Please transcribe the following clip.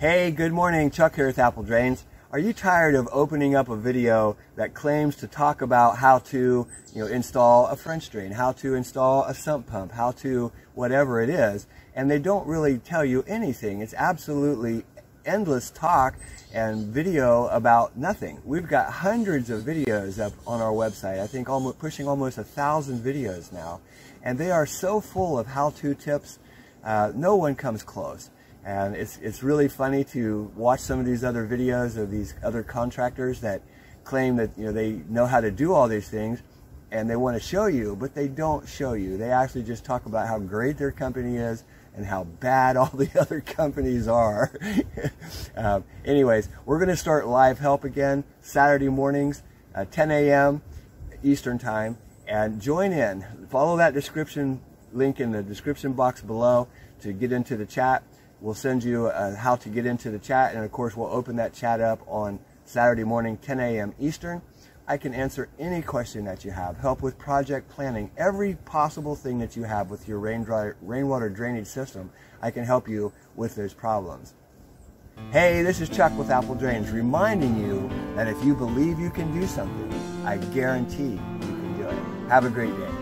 Hey, good morning. Chuck here with Apple Drains. Are you tired of opening up a video that claims to talk about how to, you know, install a French drain, how to install a sump pump, how to whatever it is, and they don't really tell you anything? It's absolutely endless talk and video about nothing. We've got hundreds of videos up on our website. I think almost pushing almost a thousand videos now, and they are so full of how-to tips. Uh, no one comes close. And it's, it's really funny to watch some of these other videos of these other contractors that claim that you know they know how to do all these things and they want to show you, but they don't show you. They actually just talk about how great their company is and how bad all the other companies are. um, anyways, we're going to start live help again Saturday mornings, uh, 10 a.m. Eastern time, and join in. Follow that description link in the description box below to get into the chat. We'll send you uh, how to get into the chat, and of course, we'll open that chat up on Saturday morning, 10 a.m. Eastern. I can answer any question that you have, help with project planning, every possible thing that you have with your rain dry, rainwater drainage system. I can help you with those problems. Hey, this is Chuck with Apple Drains, reminding you that if you believe you can do something, I guarantee you can do it. Have a great day.